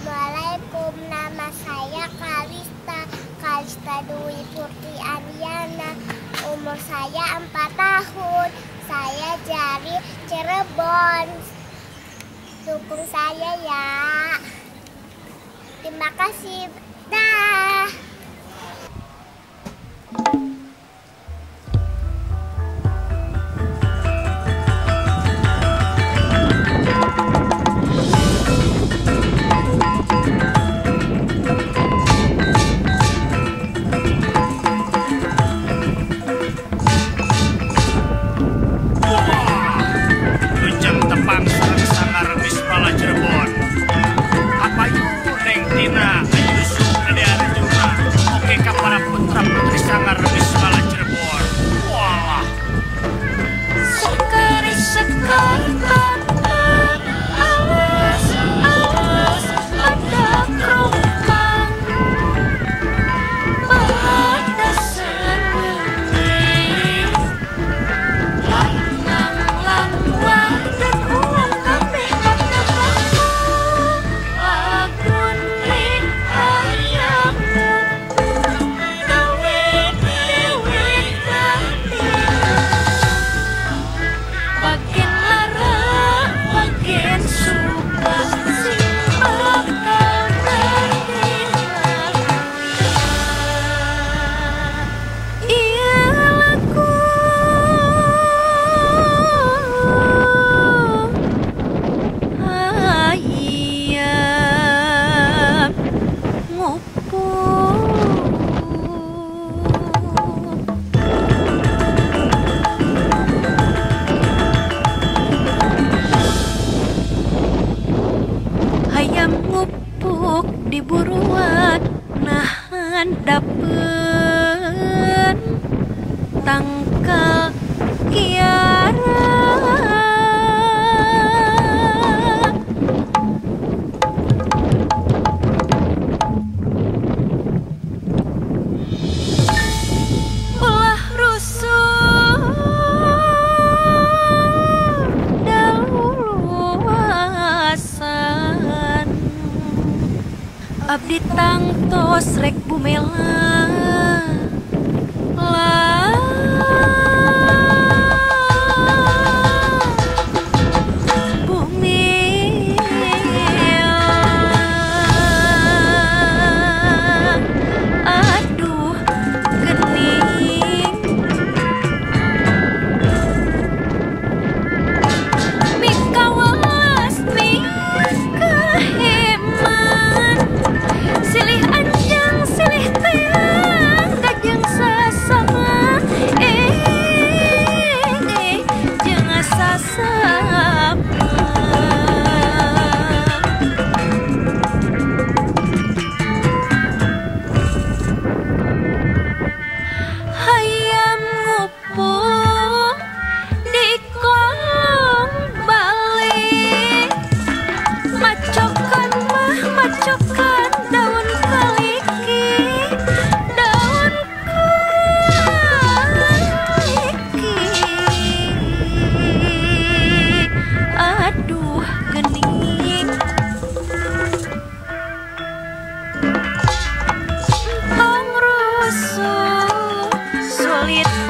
Assalamualaikum, nama saya Kalista Kalista Dwi Putri Ariana. Umur saya 4 tahun. Saya dari Cirebon. Dukung saya ya. Terima kasih. Dah. diburuan nahan dapen tang Abdi tangtos rek bumela. Elliot